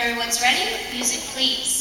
Everyone's ready? Music, please.